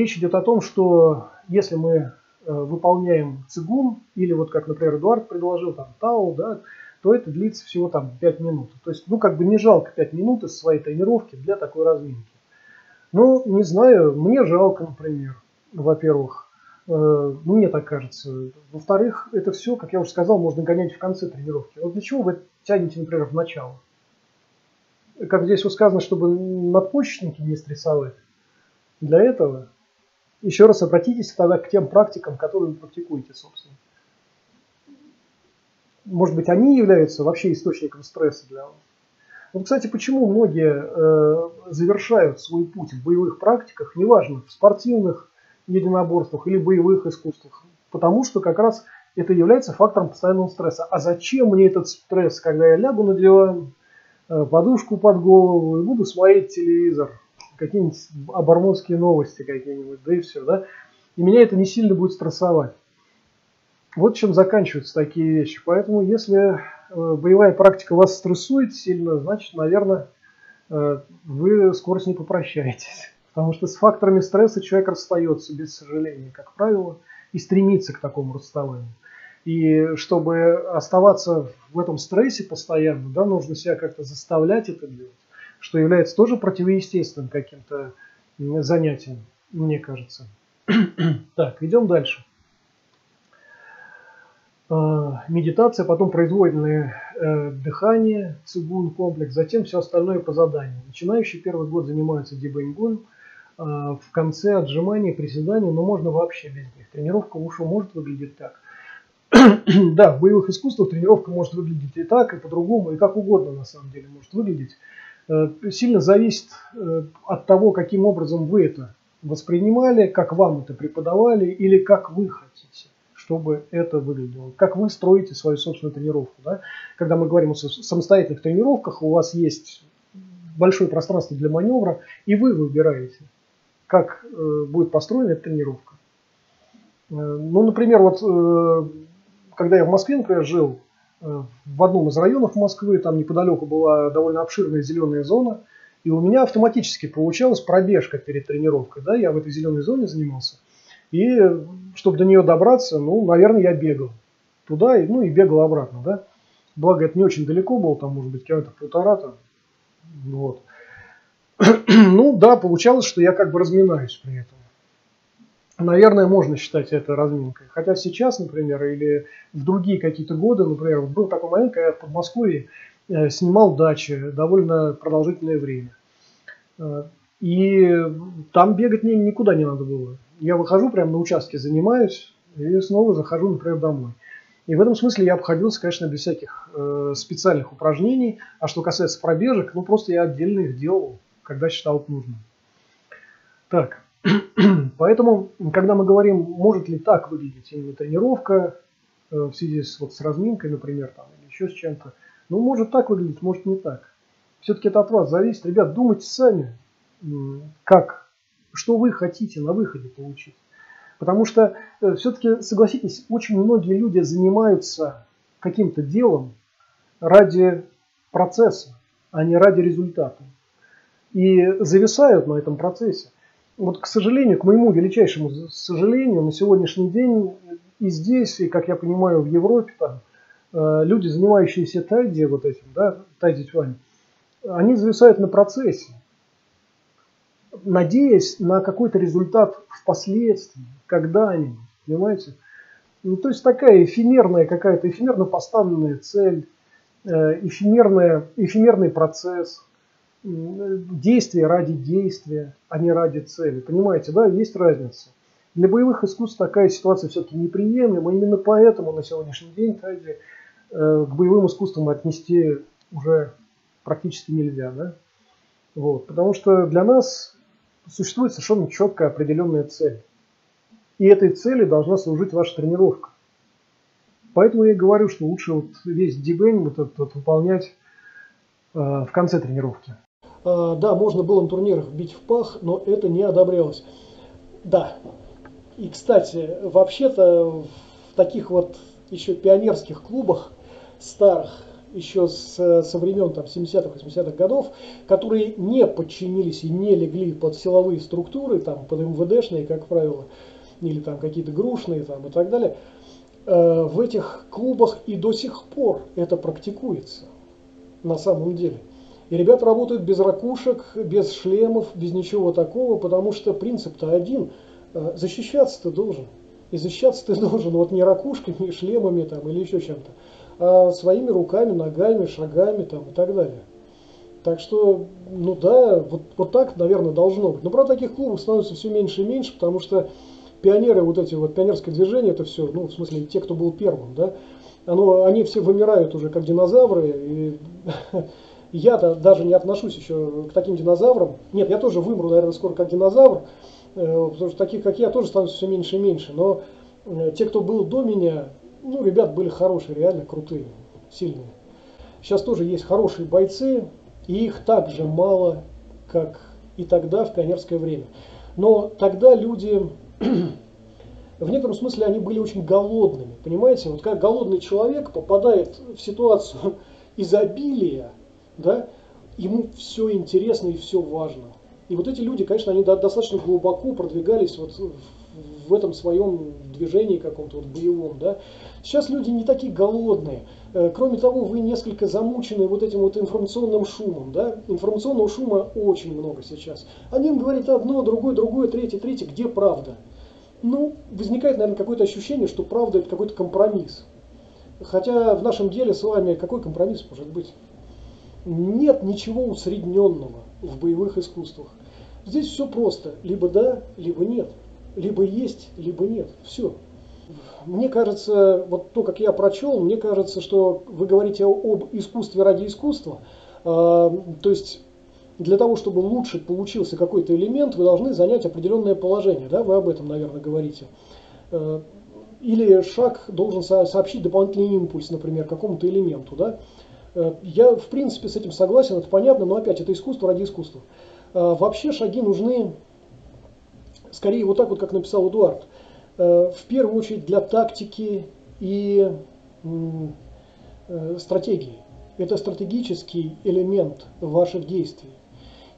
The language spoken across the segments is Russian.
речь идет о том, что если мы э, выполняем цигун, или вот как, например, Эдуард предложил, там, тау, да, то это длится всего там 5 минут. То есть, ну, как бы не жалко 5 минут из своей тренировки для такой разминки. Ну, не знаю, мне жалко, например, во-первых. Э, мне так кажется. Во-вторых, это все, как я уже сказал, можно гонять в конце тренировки. Вот для чего вы тянете, например, в начало? Как здесь вот сказано, чтобы надпочечники не стрессовать. Для этого еще раз обратитесь тогда к тем практикам, которые вы практикуете, собственно. Может быть, они являются вообще источником стресса для вас. Вот, кстати, почему многие э, завершают свой путь в боевых практиках, неважно, в спортивных единоборствах или боевых искусствах? Потому что как раз это является фактором постоянного стресса. А зачем мне этот стресс, когда я лягу на диван, э, подушку под голову и буду смотреть телевизор, какие-нибудь обормовские новости какие-нибудь, да и все, да? И меня это не сильно будет стрессовать. Вот чем заканчиваются такие вещи. Поэтому, если Э, боевая практика вас стрессует сильно, значит, наверное, э, вы скоро с ней попрощаетесь. Потому что с факторами стресса человек расстается, без сожаления, как правило, и стремится к такому расставанию. И чтобы оставаться в этом стрессе постоянно, да, нужно себя как-то заставлять это делать, что является тоже противоестественным каким-то занятием, мне кажется. так, идем дальше. Э, медитация, потом произвольное э, дыхание, цигун комплекс, затем все остальное по заданию. Начинающий первый год занимаются дибэнгун, э, в конце отжимания, приседания, но можно вообще без них. Тренировка ушу может выглядеть так. да, в боевых искусствах тренировка может выглядеть и так, и по-другому, и как угодно на самом деле может выглядеть. Сильно зависит от того, каким образом вы это воспринимали, как вам это преподавали или как вы хотите чтобы это выглядело. Как вы строите свою собственную тренировку. Да? Когда мы говорим о самостоятельных тренировках, у вас есть большое пространство для маневра, и вы выбираете, как э, будет построена эта тренировка. Э, ну, например, вот э, когда я в Москве, например, жил, э, в одном из районов Москвы, там неподалеку была довольно обширная зеленая зона, и у меня автоматически получалась пробежка перед тренировкой. Да? Я в этой зеленой зоне занимался. И чтобы до нее добраться, ну, наверное, я бегал туда, и, ну и бегал обратно, да. Благо, это не очень далеко было, там, может быть, километр полтора там. Вот. ну, да, получалось, что я как бы разминаюсь при этом. Наверное, можно считать это разминкой. Хотя сейчас, например, или в другие какие-то годы, например, был такой момент, когда я в Подмосковье э, снимал дачи довольно продолжительное время. Э, и там бегать мне никуда не надо было я выхожу прямо на участке, занимаюсь и снова захожу, например, домой. И в этом смысле я обходился, конечно, без всяких э, специальных упражнений. А что касается пробежек, ну просто я отдельно их делал, когда считал это нужным. Так, поэтому, когда мы говорим, может ли так выглядеть именно тренировка э, в связи с, вот, с разминкой, например, там, или еще с чем-то, ну, может так выглядеть, может не так. Все-таки это от вас зависит. Ребят, думайте сами, как что вы хотите на выходе получить. Потому что э, все-таки, согласитесь, очень многие люди занимаются каким-то делом ради процесса, а не ради результата. И зависают на этом процессе. Вот, к сожалению, к моему величайшему сожалению, на сегодняшний день и здесь, и, как я понимаю, в Европе, там, э, люди, занимающиеся тайди, вот этим, да, тайди тюань, они зависают на процессе надеясь на какой-то результат впоследствии, когда-нибудь, понимаете? Ну, то есть такая эфемерная какая-то, эфемерно поставленная цель, э, эфемерная, эфемерный процесс, действие ради действия, а не ради цели. Понимаете, да, есть разница. Для боевых искусств такая ситуация все-таки неприемлема. Именно поэтому на сегодняшний день тайди э, к боевым искусствам отнести уже практически нельзя. Да? Вот, потому что для нас существует совершенно четкая определенная цель. И этой цели должна служить ваша тренировка. Поэтому я говорю, что лучше вот весь дебень вот этот вот выполнять э, в конце тренировки. А, да, можно было на турнирах бить в пах, но это не одобрялось. Да. И, кстати, вообще-то в таких вот еще пионерских клубах старых еще с, со времен там, 70-х, 80-х годов, которые не подчинились и не легли под силовые структуры, там, под МВДшные, как правило, или там какие-то грушные там, и так далее, э, в этих клубах и до сих пор это практикуется на самом деле. И ребята работают без ракушек, без шлемов, без ничего такого, потому что принцип-то один. Э, защищаться ты должен. И защищаться ты должен вот не ракушками, шлемами там, или еще чем-то, а своими руками, ногами, шагами там, и так далее. Так что, ну да, вот, вот так, наверное, должно быть. Но, правда, таких клубов становится все меньше и меньше, потому что пионеры, вот эти вот, пионерское движение, это все, ну, в смысле, те, кто был первым, да, оно, они все вымирают уже как динозавры, и я-то даже не отношусь еще к таким динозаврам. Нет, я тоже вымру, наверное, скоро как динозавр, э, потому что таких, как я, тоже становится все меньше и меньше. Но э, те, кто был до меня, ну, ребят были хорошие, реально крутые, сильные. Сейчас тоже есть хорошие бойцы, и их так же мало, как и тогда, в пионерское время. Но тогда люди, в некотором смысле, они были очень голодными. Понимаете, вот как голодный человек попадает в ситуацию изобилия, да, ему все интересно и все важно. И вот эти люди, конечно, они достаточно глубоко продвигались вот в этом своем движении каком-то вот боевом, да. Сейчас люди не такие голодные. Э, кроме того, вы несколько замучены вот этим вот информационным шумом, да. Информационного шума очень много сейчас. Один говорит одно, другое, другое, третье, третье. Где правда? Ну, возникает, наверное, какое-то ощущение, что правда это какой-то компромисс. Хотя в нашем деле с вами какой компромисс может быть? Нет ничего усредненного в боевых искусствах. Здесь все просто. Либо да, либо нет. Либо есть, либо нет. Все. Мне кажется, вот то, как я прочел, мне кажется, что вы говорите об искусстве ради искусства. А, то есть для того, чтобы лучше получился какой-то элемент, вы должны занять определенное положение. Да? Вы об этом, наверное, говорите. А, или шаг должен сообщить дополнительный импульс, например, какому-то элементу. Да? Э, я, в принципе, с этим согласен, это понятно, но опять, это искусство ради искусства. Э, вообще шаги нужны, скорее вот так вот, как написал Эдуард, э, в первую очередь для тактики и стратегии. Это стратегический элемент ваших действий.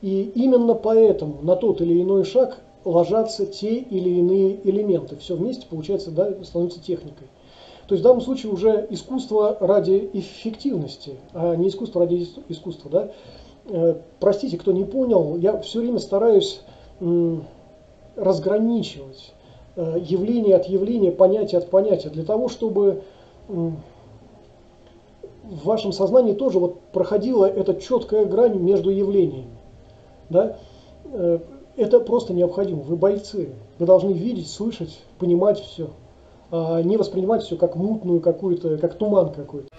И именно поэтому на тот или иной шаг ложатся те или иные элементы. Все вместе, получается, да, становится техникой. То есть в данном случае уже искусство ради эффективности, а не искусство ради искусства. Да? Э, простите, кто не понял, я все время стараюсь разграничивать э, явление от явления, понятие от понятия, для того, чтобы в вашем сознании тоже вот проходила эта четкая грань между явлениями. Да? Э, это просто необходимо. Вы бойцы. Вы должны видеть, слышать, понимать все. А, не воспринимать все как мутную какую-то, как туман какой-то.